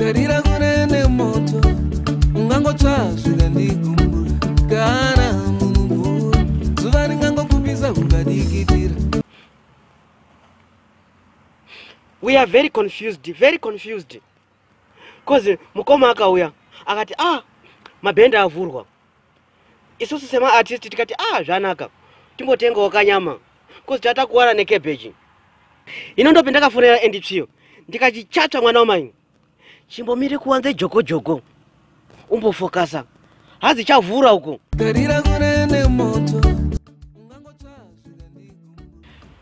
tarira kure nemoto ungangotsva zvikandigumbura kana mumvura zuva ringangokupisa ukadikitira we are very confused very confused. Cause mukoma akauya akati ah mabhendi avhurwa. Isusu semaartist tikati ah zvanaka. Timbotengawo kanyama. Cause tatakuwara nekebheji ino ndopi ndakafonera enditsviyo ndikachichatsva mwana wamai chimbomiri kuwanze jogojogo umbofokasa. Hazi chavhura uko kure nemoto.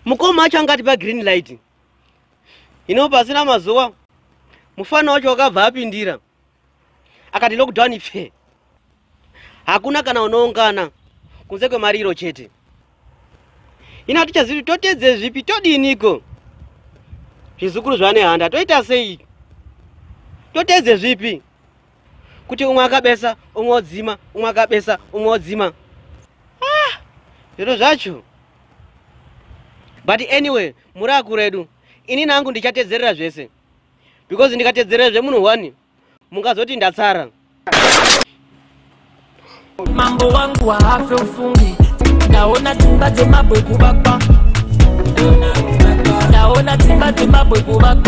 Mukoma acho angati pagreen light. Ino pasina mazuva mufana wacho wakabva apindira. Akati lockdown ipfe. Hakuna kana unoungana kunze kwemariro chete. Ino hatichazivi totedze zvipi todiniko zvizukuru zvane handa toita sei totedze zvipi? Kuti umwe akabesa umwe odzima umwe akabesa umwe odzima. Ah, zviro zvacho. But anyway muri akuru edu ini nangu ndichatedzerera zvese. Because ndikatedzerera zvemunhu one mungazoti ndatsara. Mambo wangu haafe ufungi ndaona dzimba dzemabwe kuvakwa. Ndaona dzimba dzemabwe kuvakwa